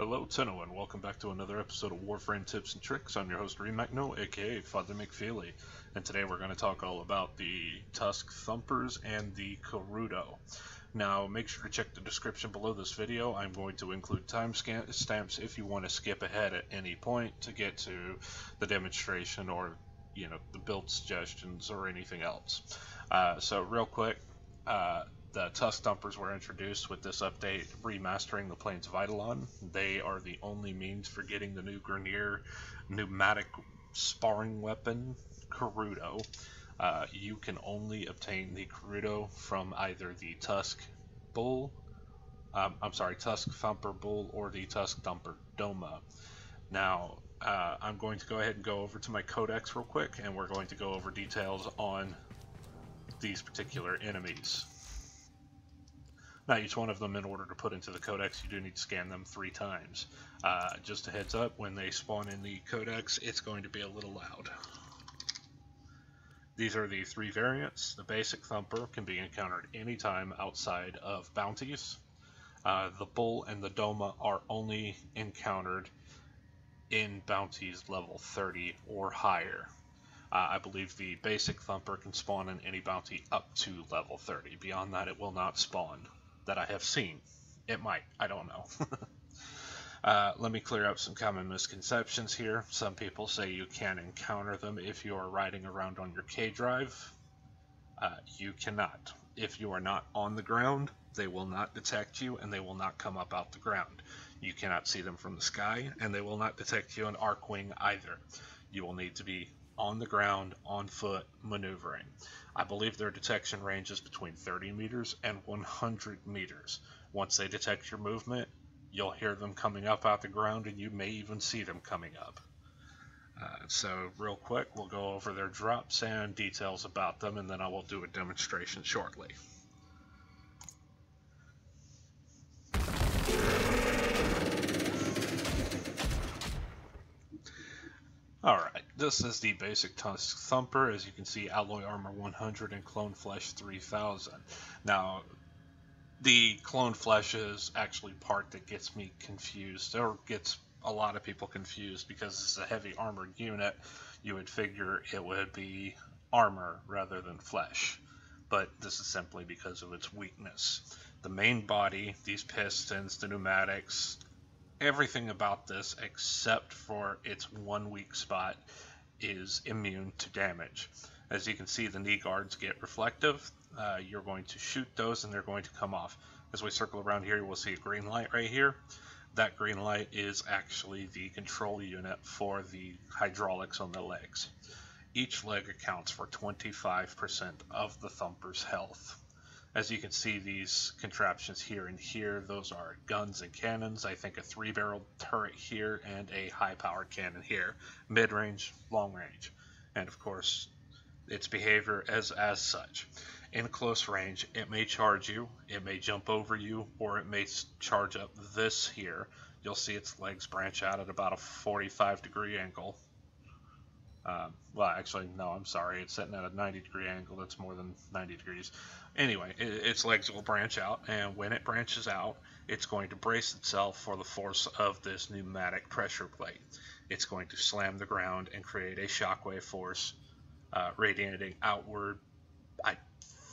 Hello, Tenno, and welcome back to another episode of Warframe Tips and Tricks. I'm your host, Remacno, aka Father McPheely, and today we're going to talk all about the Tusk Thumpers and the Korrudo. Now, make sure to check the description below this video. I'm going to include time stamps if you want to skip ahead at any point to get to the demonstration or, you know, the build suggestions or anything else. Uh, so, real quick, uh, the Tusk Thumpers were introduced with this update, remastering the Plains Eidolon. They are the only means for getting the new Grineer pneumatic sparring weapon, Korrudo. Uh, you can only obtain the Korrudo from either the Tusk Bull, um, I'm sorry, Tusk Thumper Bull or the Tusk Thumper Doma. Now, uh, I'm going to go ahead and go over to my codex real quick, and we're going to go over details on these particular enemies. Now, each one of them, in order to put into the codex, you do need to scan them three times. Uh, just a heads up, when they spawn in the codex, it's going to be a little loud. These are the three variants. The basic Thumper can be encountered anytime outside of bounties. Uh, the Bull and the Doma are only encountered in bounties level 30 or higher. Uh, I believe the basic Thumper can spawn in any bounty up to level 30. Beyond that, it will not spawn that I have seen. It might. I don't know. Uh, let me clear up some common misconceptions here. Some people say you can encounter them if you are riding around on your K drive. Uh, you cannot. If you are not on the ground, they will not detect you and they will not come up out the ground. You cannot see them from the sky and they will not detect you in Archwing either. You will need to be on the ground, on foot, maneuvering. I believe their detection range is between 30 meters and 100 meters. Once they detect your movement, you'll hear them coming up out the ground and you may even see them coming up. Uh, so real quick, we'll go over their drops and details about them and then I will do a demonstration shortly. Alright, this is the basic Tusk Thumper. As you can see, Alloy Armor 100 and Clone Flesh 3000. Now, the clone flesh is actually part that gets me confused or gets a lot of people confused because it's a heavy armored unit you would figure it would be armor rather than flesh but this is simply because of its weakness the main body these pistons the pneumatics everything about this except for its one weak spot is immune to damage as you can see the knee guards get reflective uh, you're going to shoot those and they're going to come off. As we circle around here, we'll see a green light right here. That green light is actually the control unit for the hydraulics on the legs. Each leg accounts for 25% of the thumper's health. As you can see, these contraptions here and here, those are guns and cannons. I think a three-barrel turret here and a high-powered cannon here. Mid-range, long-range. And of course, its behavior as as such in close range, it may charge you, it may jump over you, or it may charge up this here. You'll see its legs branch out at about a 45 degree angle. Um, well, actually, no, I'm sorry. It's sitting at a 90 degree angle. That's more than 90 degrees. Anyway, it, its legs will branch out, and when it branches out, it's going to brace itself for the force of this pneumatic pressure plate. It's going to slam the ground and create a shockwave force uh, radiating outward. I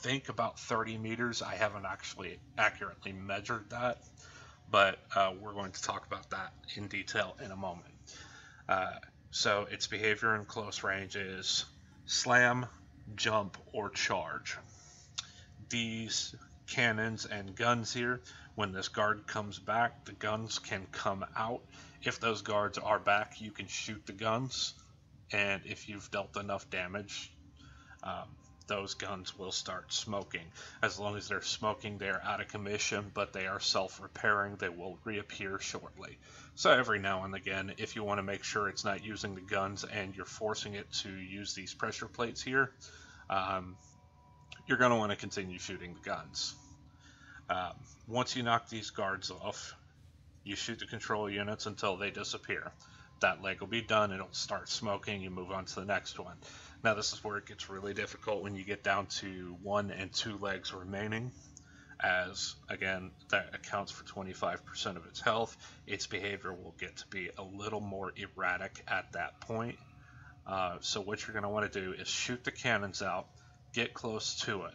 think about 30 meters. I haven't actually accurately measured that, but uh, we're going to talk about that in detail in a moment. So its behavior in close range is slam, jump, or charge. These cannons and guns here, when this guard comes back, the guns can come out. If those guards are back, you can shoot the guns, and if you've dealt enough damage, um, those guns will start smoking. As long as they're smoking, they're out of commission, but they are self repairing. They will reappear shortly. So, every now and again, if you want to make sure it's not using the guns and you're forcing it to use these pressure plates here, um, you're going to want to continue shooting the guns. Um, once you knock these guards off, you shoot the control units until they disappear. That leg will be done, it'll start smoking, you move on to the next one. Now this is where it gets really difficult when you get down to one and two legs remaining. as again that accounts for 25% of its health its behavior will get to be a little more erratic at that point uh, so what you're going to want to do is shoot the cannons out get close to it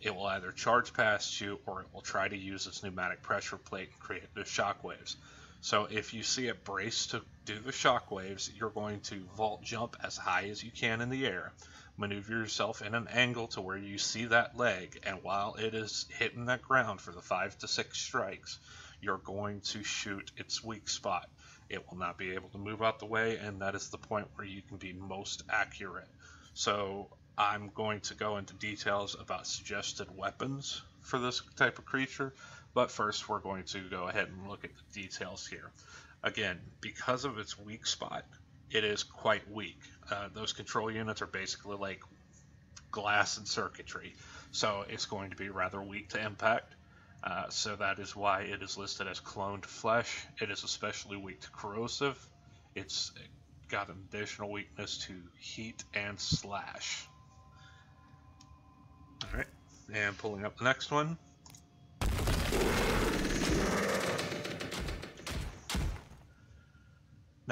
it will either charge past you or it will try to use its pneumatic pressure plate and create the shock waves so if you see it brace to do the shock waves you're going to vault jump as high as you can in the air maneuver yourself in an angle to where you see that leg, and while it is hitting that ground for the five to six strikes, you're going to shoot its weak spot. It will not be able to move out the way, and that is the point where you can be most accurate. So I'm going to go into details about suggested weapons for this type of creature, but first we're going to go ahead and look at the details here. Again, because of its weak spot, it is quite weak. Uh, those control units are basically like glass and circuitry, so it's going to be rather weak to impact. Uh, so that is why it is listed as cloned flesh. It is especially weak to corrosive. It's got an additional weakness to heat and slash. Alright, and pulling up the next one.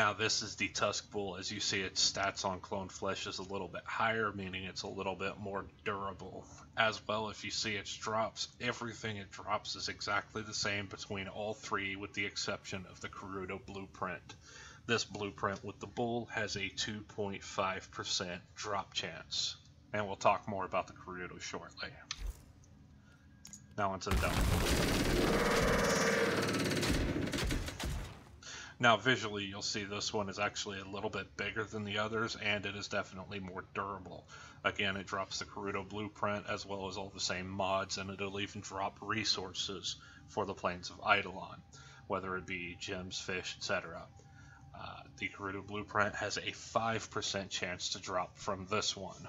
Now this is the Tusk Bull. As you see, its stats on clone flesh is a little bit higher, meaning it's a little bit more durable. As well, if you see its drops, everything it drops is exactly the same between all three with the exception of the Korrudo blueprint. This blueprint with the bull has a 2.5% drop chance. And we'll talk more about the Korrudo shortly. Now onto the Devil. Now visually you'll see this one is actually a little bit bigger than the others and it is definitely more durable. Again it drops the Korrudo blueprint as well as all the same mods and it'll even drop resources for the plains of Eidolon, whether it be gems, fish, etc. Uh, the Korrudo blueprint has a 5% chance to drop from this one.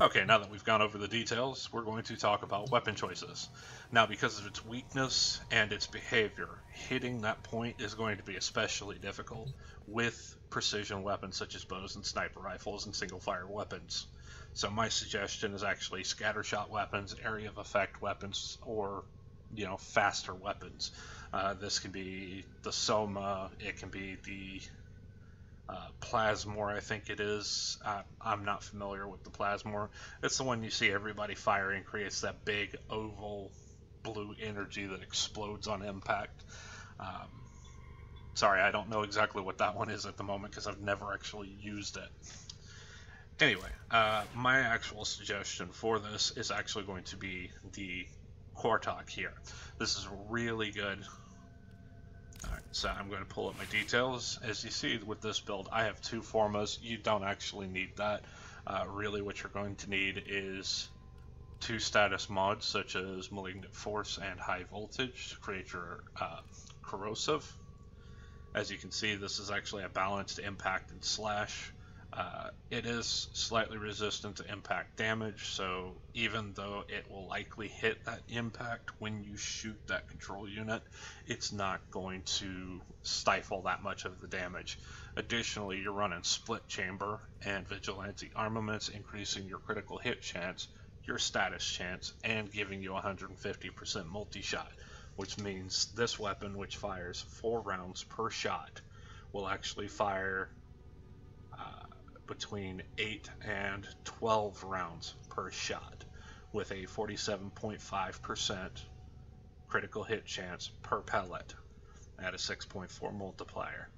Okay, now that we've gone over the details, we're going to talk about weapon choices. Now, because of its weakness and its behavior, hitting that point is going to be especially difficult with precision weapons such as bows and sniper rifles and single fire weapons. So my suggestion is actually scattershot weapons, area of effect weapons, or you know faster weapons. Uh, this can be the Soma, it can be the uh, Plasmor, I think it is. Uh, I'm not familiar with the Plasmor. It's the one you see everybody firing, creates that big oval blue energy that explodes on impact. Um, sorry, I don't know exactly what that one is at the moment because I've never actually used it. Anyway, uh, my actual suggestion for this is actually going to be the Quartakk here. This is really good Alright, so I'm going to pull up my details. As you see with this build, I have two formas. You don't actually need that. Uh, really what you're going to need is two status mods such as Malignant Force and High Voltage to create your uh, Corrosive. As you can see, this is actually a balanced impact and slash. Uh, it is slightly resistant to impact damage, so even though it will likely hit that impact when you shoot that control unit, it's not going to stifle that much of the damage. Additionally, you're running split chamber and vigilante armaments, increasing your critical hit chance, your status chance, and giving you 150% multi-shot, which means this weapon, which fires 4 rounds per shot, will actually fire between 8 and 12 rounds per shot, with a 47.5% critical hit chance per pellet at a 6.4 multiplier.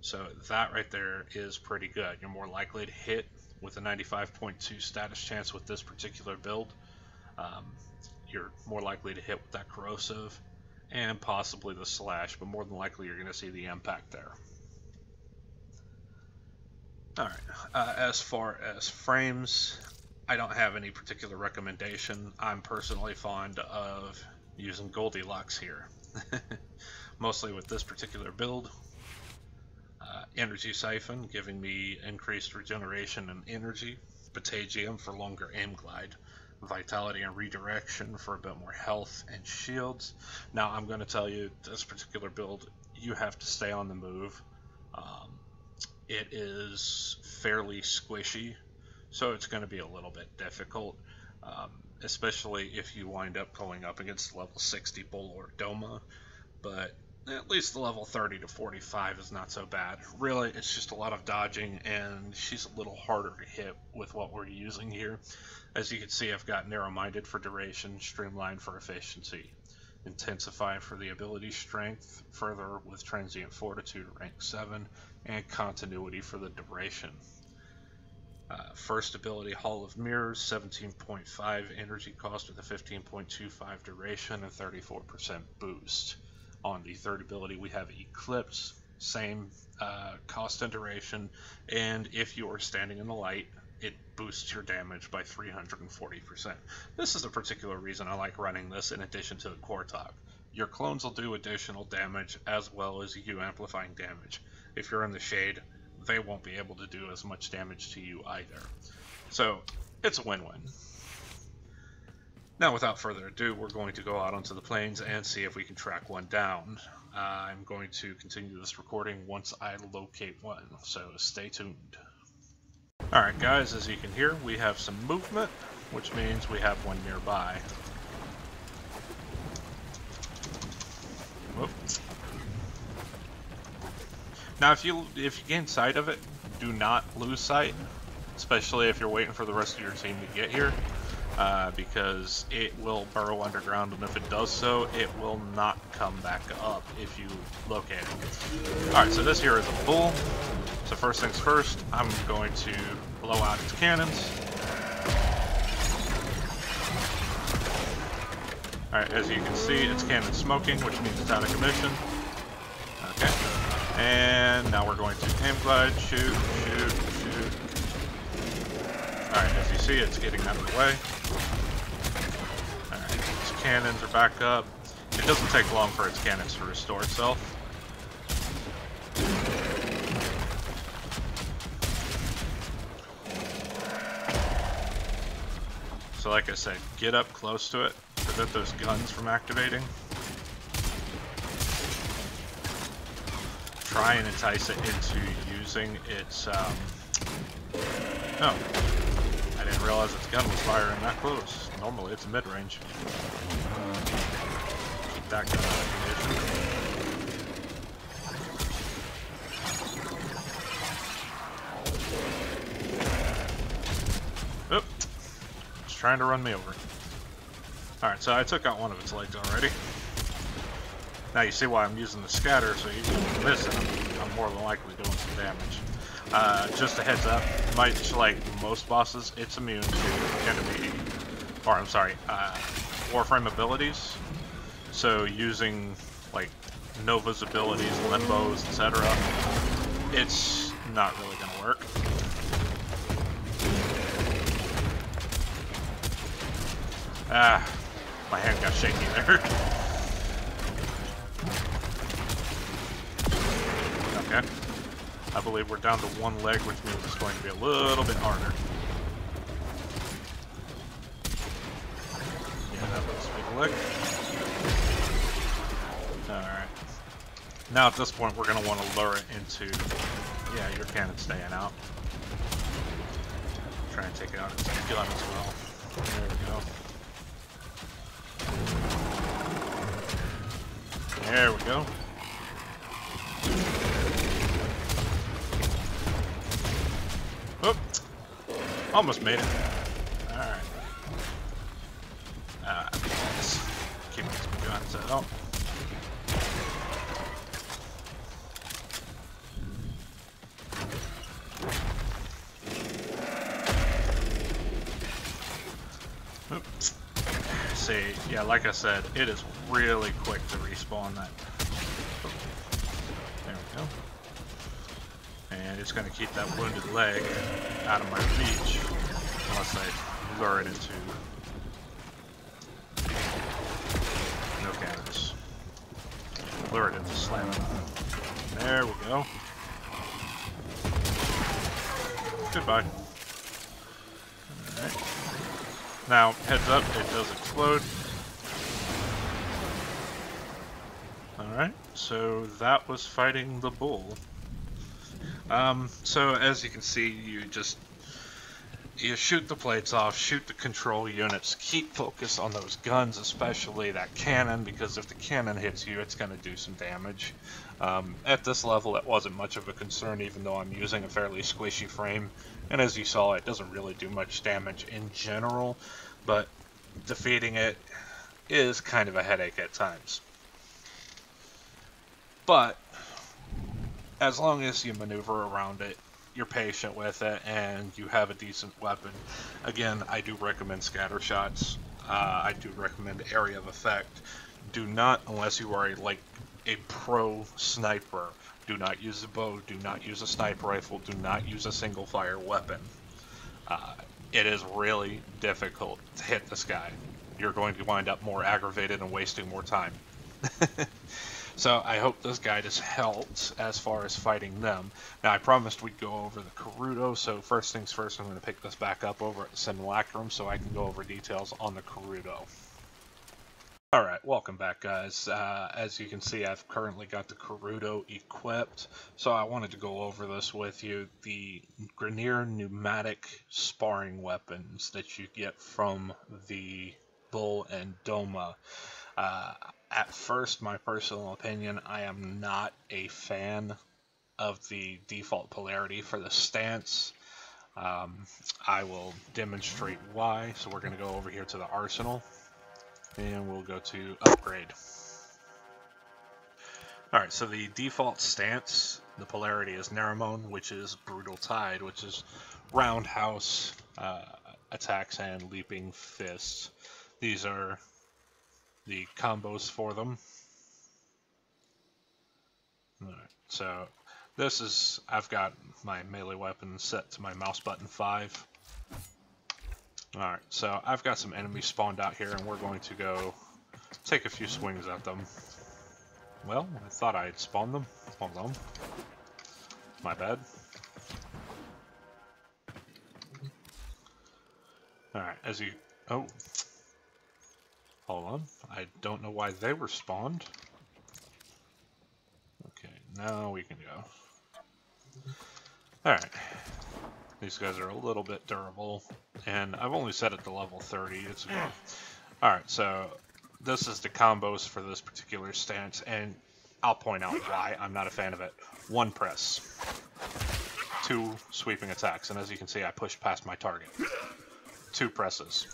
So that right there is pretty good. You're more likely to hit with a 95.2 status chance with this particular build. Um, you're more likely to hit with that corrosive and possibly the slash, but more than likely you're going to see the impact there. All right. Uh, as far as frames, I don't have any particular recommendation. I'm personally fond of using Goldilocks here. Mostly with this particular build. Uh, energy Siphon giving me increased regeneration and energy. Patagium for longer aim glide. Vitality and Redirection for a bit more health and shields. Now I'm going to tell you, this particular build, you have to stay on the move. Um, it is fairly squishy, so it's going to be a little bit difficult. um, especially if you wind up going up against level 60 Bull or Doma. But at least the level 30 to 45 is not so bad. Really, it's just a lot of dodging, and she's a little harder to hit with what we're using here. As you can see, I've got narrow-minded for duration, streamlined for efficiency, intensify for the ability strength, further with transient fortitude rank 7, and continuity for the duration. Uh, first ability, Hall of Mirrors, 17.5 energy cost with a 15.25 duration and 34% boost. On the third ability, we have Eclipse, same uh, cost and duration, and if you are standing in the light, it boosts your damage by 340%. This is a particular reason I like running this in addition to the Quartakk. Your clones will do additional damage as well as you amplifying damage. If you're in the shade, they won't be able to do as much damage to you either. So, it's a win-win. Now, without further ado, we're going to go out onto the plains and see if we can track one down. Uh, I'm going to continue this recording once I locate one, so stay tuned. Alright guys, as you can hear, we have some movement, which means we have one nearby. Whoop. Now if you if you gain sight of it, do not lose sight, especially if you're waiting for the rest of your team to get here uh, because it will burrow underground, and if it does so, it will not come back up if you locate it. Alright, so this here is a bull. So first things first, I'm going to blow out its cannons. Alright, as you can see, its cannon's smoking, which means it's out of commission. And now we're going to aim glide, shoot, shoot, shoot. Alright, as you see, it's getting out of the way Alright, its cannons are back up. It doesn't take long for its cannons to restore itself. So like I said, get up close to it, prevent those guns from activating. Try and entice it into using its, um... Oh. I didn't realize its gun was firing that close. Normally it's mid-range. Keep that gun Oop. It's trying to run me over. Alright, so I took out one of its legs already. Now you see why I'm using the scatter, so you can miss it. I'm, I'm more than likely doing some damage. Uh, just a heads up, much like most bosses, it's immune to enemy or I'm sorry, uh, Warframe abilities. So using like Nova's abilities, Limbos, etc. It's not really going to work. Ah, my hand got shaky there. okay. I believe we're down to one leg, which means it's going to be a little bit harder. Yeah, that looks big leg. Alright. Now at this point we're going to want to lure it into... Yeah, your cannon's staying out. Try and take it out its gun as well. There we go. There we go. Almost made it. Alright. Uh, keep some guns out. Oops. See, yeah, like I said, it is really quick to respawn that. It's going to keep that wounded leg out of my reach unless I lure it into no cannons. lure it into slamming. There we go. Goodbye. Alright. Now, heads up, it does explode. Alright, so that was fighting the bull. Um, so as you can see, you just you shoot the plates off, shoot the control units, keep focus on those guns, especially that cannon, because if the cannon hits you, it's going to do some damage. Um, at this level, it wasn't much of a concern, even though I'm using a fairly squishy frame, and as you saw, it doesn't really do much damage in general, but defeating it is kind of a headache at times. But, as long as you maneuver around it, you're patient with it and you have a decent weapon. Again, I do recommend scatter shots. Uh, I do recommend area of effect. Do not, unless you are a, like a pro sniper, do not use a bow, do not use a sniper rifle, do not use a single fire weapon. Uh, it is really difficult to hit this guy. You're going to wind up more aggravated and wasting more time. So I hope this guide has helped as far as fighting them. Now I promised we'd go over the Korrudo, so first things first I'm going to pick this back up over at Simulacrum so I can go over details on the Korrudo. Alright, welcome back guys. Uh, as you can see I've currently got the Korrudo equipped, so I wanted to go over this with you. The Grineer pneumatic sparring weapons that you get from the Bull and Doma. Uh, at first, my personal opinion, I am not a fan of the default polarity for the stance. Um, I will demonstrate why. So we're going to go over here to the arsenal and we'll go to upgrade. Alright, so the default stance, the polarity is Naramon, which is Brutal Tide, which is roundhouse uh, attacks and leaping fists. These are the combos for them. Alright, so this is, I've got my melee weapon set to my mouse button 5. Alright, so I've got some enemies spawned out here and we're going to go take a few swings at them. Well, I thought I had spawned them. Hold on. My bad. Alright, as you... Oh, Hold on. I don't know why they were spawned. Okay, now we can go. Alright. These guys are a little bit durable. And I've only set it to level 30. It's Alright, so this is the combos for this particular stance. And I'll point out why I'm not a fan of it. One press. Two sweeping attacks. And as you can see, I pushed past my target. Two presses.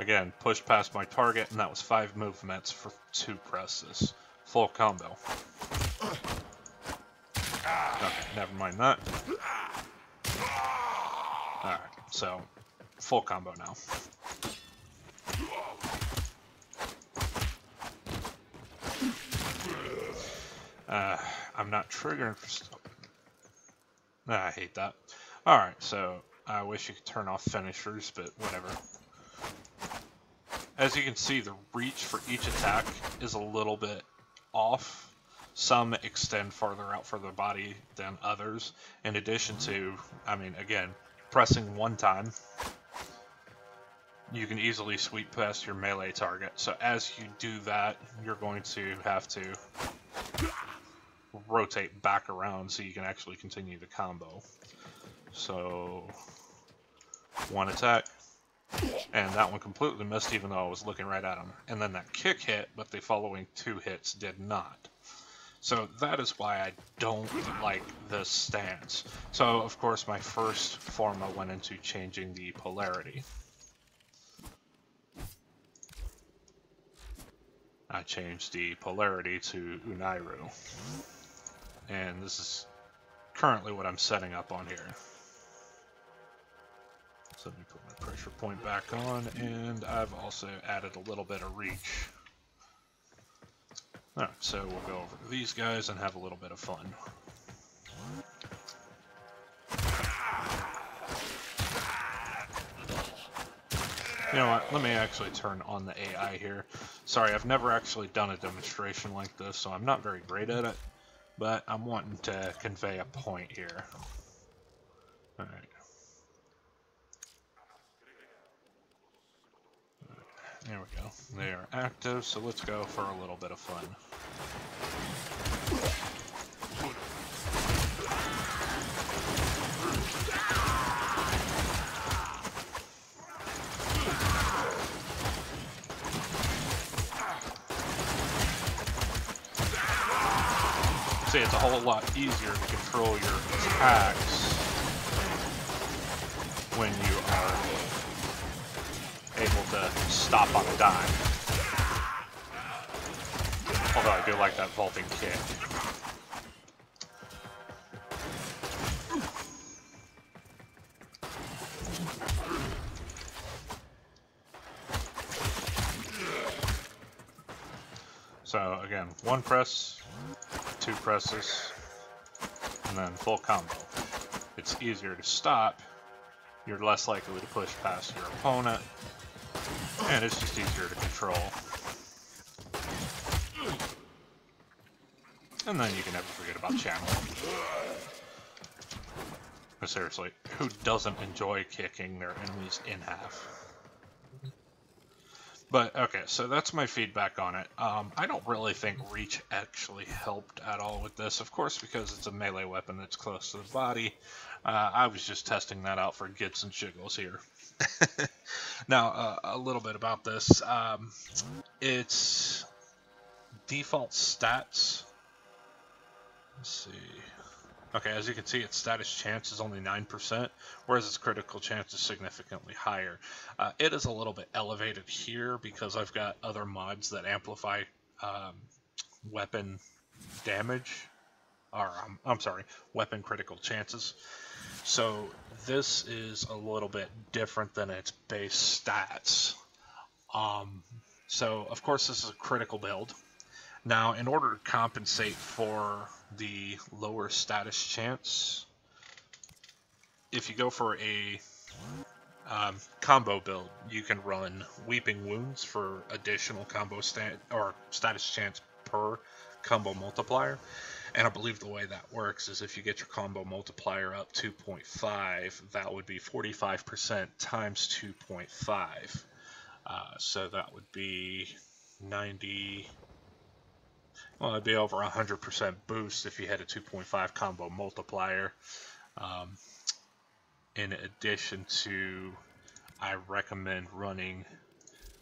Again, pushed past my target, and that was five movements for two presses. Full combo. Okay, never mind that. Alright, so, full combo now. Uh, I'm not triggering. Ah, I hate that. Alright, so I wish you could turn off finishers, but whatever. As you can see, the reach for each attack is a little bit off. Some extend farther out for the body than others. In addition to, I mean, again, pressing one time, you can easily sweep past your melee target. So as you do that, you're going to have to rotate back around so you can actually continue the combo. So, one attack, and that one completely missed even though I was looking right at him. And then that kick hit, but the following two hits did not. So that is why I don't like this stance. So of course my first form I went into changing the polarity. I changed the polarity to Unairu. And this is currently what I'm setting up on here. So let me put my pressure point back on, and I've also added a little bit of reach. Alright, so we'll go over these guys and have a little bit of fun. You know what, let me actually turn on the AI here. Sorry, I've never actually done a demonstration like this, so I'm not very great at it, but I'm wanting to convey a point here. Alright. There we go. They are active, so let's go for a little bit of fun. Say it's a whole lot easier to control your attacks when you to stop on a dime. Although I do like that vaulting kick. So again, one press, two presses, and then full combo. It's easier to stop, you're less likely to push past your opponent, and it's just easier to control. And then you can never forget about channel. But seriously, who doesn't enjoy kicking their enemies in half? But okay, so that's my feedback on it. Um, I don't really think reach actually helped at all with this, of course, because it's a melee weapon that's close to the body. Uh, I was just testing that out for gigs and shiggles here. now, uh, a little bit about this. Um, its default stats. Let's see. Okay, as you can see, its status chance is only 9%, whereas its critical chance is significantly higher. Uh, it is a little bit elevated here because I've got other mods that amplify um, weapon damage, or um, I'm sorry, weapon critical chances. So this is a little bit different than its base stats. Um, so of course this is a critical build. Now, in order to compensate for the lower status chance, if you go for a um, combo build, you can run Weeping Wounds for additional combo stat or status chance per combo multiplier. And I believe the way that works is if you get your combo multiplier up 2.5, that would be 45% times 2.5. Uh, so that would be 90 well, it'd be over 100% boost if you had a 2.5 combo multiplier. Um, in addition to, I recommend running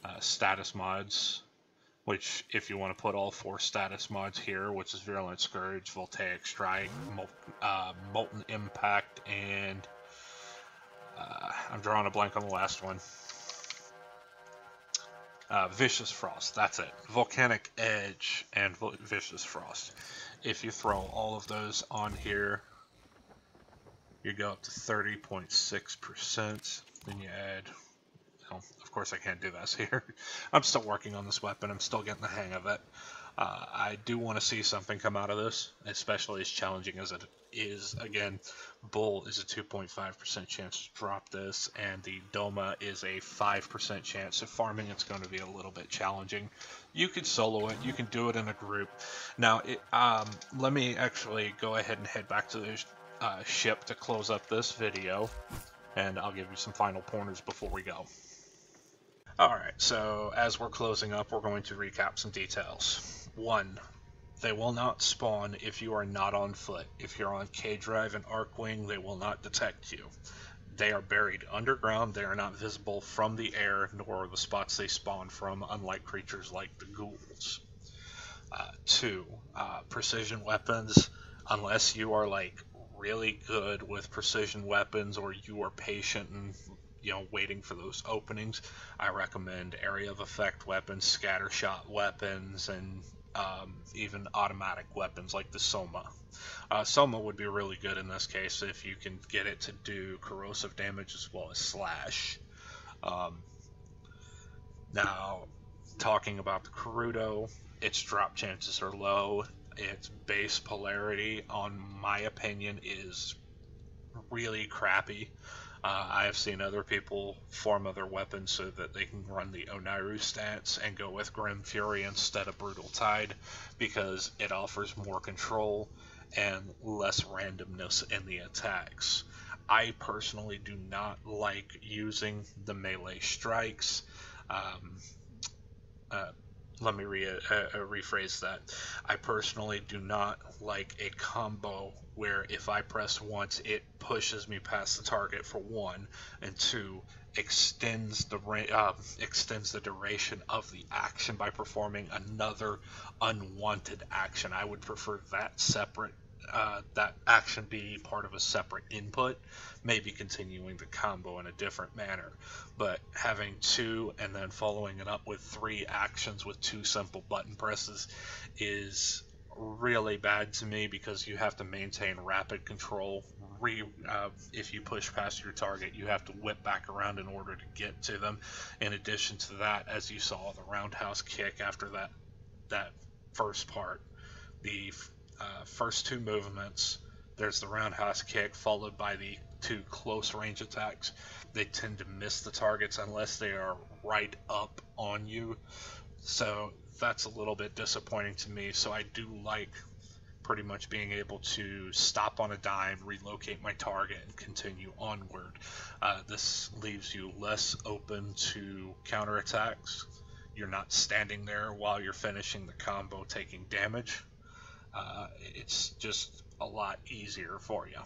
uh, status mods, which if you want to put all four status mods here, which is Virulent Scourge, Voltaic Strike, Mol uh, Molten Impact, and uh, I'm drawing a blank on the last one. Uh, Vicious Frost, that's it. Volcanic Edge and Vicious Frost. If you throw all of those on here, you go up to 30.6%. Then you add, of course I can't do this here. I'm still working on this weapon. I'm still getting the hang of it. Uh, I do want to see something come out of this, especially as challenging as it is. Again, Bull is a 2.5% chance to drop this, and the Doma is a 5% chance. So farming it's going to be a little bit challenging. You could solo it. You can do it in a group. Now, it, um, let me actually go ahead and head back to the uh, ship to close up this video, and I'll give you some final pointers before we go. Alright, so as we're closing up, we're going to recap some details. 1. They will not spawn if you are not on foot. If you're on K Drive and Archwing, they will not detect you. They are buried underground. They are not visible from the air, nor the spots they spawn from, unlike creatures like the ghouls. Uh, two, uh, precision weapons. Unless you are like really good with precision weapons, or you are patient and you know waiting for those openings, I recommend area of effect weapons, scatter shot weapons, and um, even automatic weapons like the Soma. Uh, Soma would be really good in this case if you can get it to do corrosive damage as well as slash. Um, now, talking about the Korrudo, its drop chances are low. Its base polarity, on my opinion, is really crappy. Uh, I have seen other people form other weapons so that they can run the Oniru stats and go with Grim Fury instead of Brutal Tide because it offers more control and less randomness in the attacks. I personally do not like using the melee strikes. Um, uh, let me re- uh, uh, rephrase that. I personally do not like a combo where if I press once, it pushes me past the target for one, and two, extends the uh, extends the duration of the action by performing another unwanted action. I would prefer that separate uh, that action be part of a separate input, maybe continuing the combo in a different manner. But having two and then following it up with three actions with two simple button presses is really bad to me because you have to maintain rapid control. Re, uh, if you push past your target, you have to whip back around in order to get to them. In addition to that, as you saw, the roundhouse kick after that that first part, the uh, first two movements, there's the roundhouse kick followed by the two close range attacks. They tend to miss the targets unless they are right up on you. So that's a little bit disappointing to me. So I do like pretty much being able to stop on a dime, relocate my target, and continue onward. Uh, this leaves you less open to counterattacks. You're not standing there while you're finishing the combo taking damage. Uh, it's just a lot easier for you.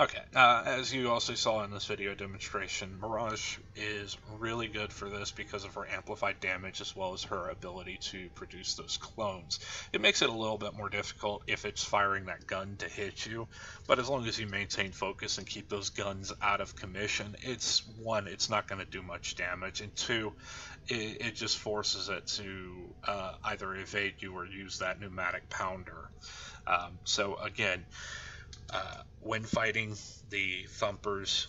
Okay, uh, as you also saw in this video demonstration, Mirage is really good for this because of her amplified damage as well as her ability to produce those clones. It makes it a little bit more difficult if it's firing that gun to hit you, but as long as you maintain focus and keep those guns out of commission, it's one, it's not going to do much damage, and two, it, it just forces it to uh, either evade you or use that pneumatic pounder. Um, so again, uh, when fighting the thumpers,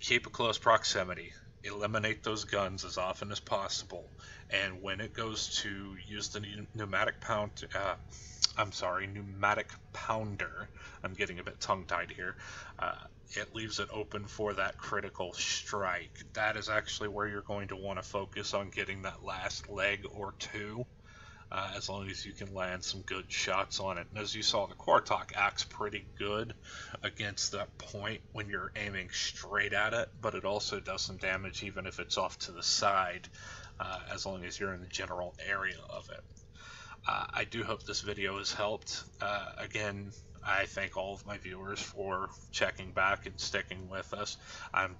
keep a close proximity. Eliminate those guns as often as possible. And when it goes to use the pneumatic pound, uh, I'm sorry, pneumatic pounder. I'm getting a bit tongue tied here. Uh, it leaves it open for that critical strike. That is actually where you're going to want to focus on getting that last leg or two uh, as long as you can land some good shots on it. And as you saw, the Quartakk acts pretty good against that point when you're aiming straight at it, but it also does some damage even if it's off to the side, uh, as long as you're in the general area of it. Uh, I do hope this video has helped. Uh, again, I thank all of my viewers for checking back and sticking with us. I'm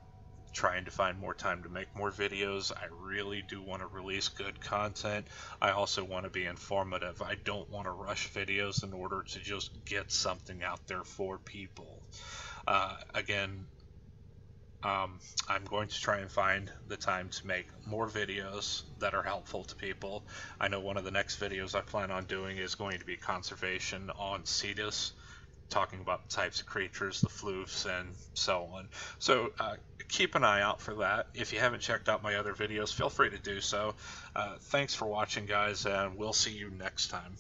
trying to find more time to make more videos. I really do want to release good content. I also want to be informative. I don't want to rush videos in order to just get something out there for people. Uh, again, um, I'm going to try and find the time to make more videos that are helpful to people. I know one of the next videos I plan on doing is going to be conservation on Cetus talking about the types of creatures, the floofs, and so on. So uh, keep an eye out for that. If you haven't checked out my other videos, feel free to do so. Uh, thanks for watching, guys, and we'll see you next time.